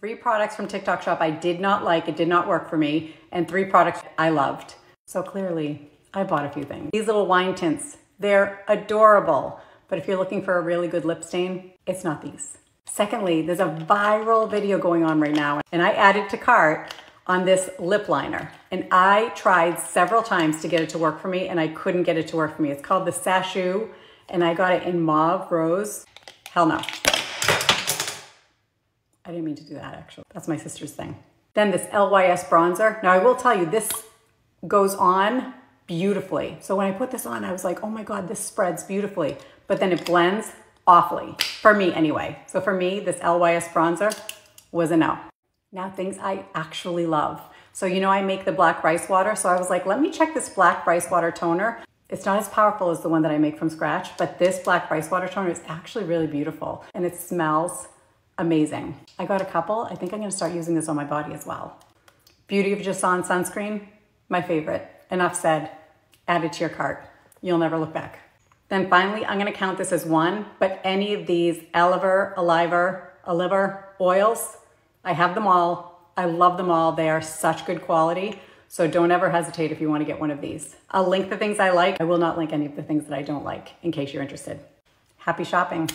Three products from TikTok shop I did not like, it did not work for me, and three products I loved. So clearly, I bought a few things. These little wine tints, they're adorable. But if you're looking for a really good lip stain, it's not these. Secondly, there's a viral video going on right now, and I added to cart on this lip liner. And I tried several times to get it to work for me, and I couldn't get it to work for me. It's called the Sashu, and I got it in mauve rose. Hell no. I didn't mean to do that, actually. That's my sister's thing. Then this LYS bronzer. Now, I will tell you, this goes on beautifully. So when I put this on, I was like, oh my God, this spreads beautifully. But then it blends awfully, for me anyway. So for me, this LYS bronzer was a no. Now things I actually love. So you know I make the black rice water, so I was like, let me check this black rice water toner. It's not as powerful as the one that I make from scratch, but this black rice water toner is actually really beautiful and it smells amazing. I got a couple. I think I'm gonna start using this on my body as well. Beauty of Joseon sunscreen, my favorite. Enough said add it to your cart. You'll never look back. Then finally, I'm gonna count this as one, but any of these Aliver, Aliver, Aliver oils, I have them all. I love them all. They are such good quality. So don't ever hesitate if you wanna get one of these. I'll link the things I like. I will not link any of the things that I don't like in case you're interested. Happy shopping.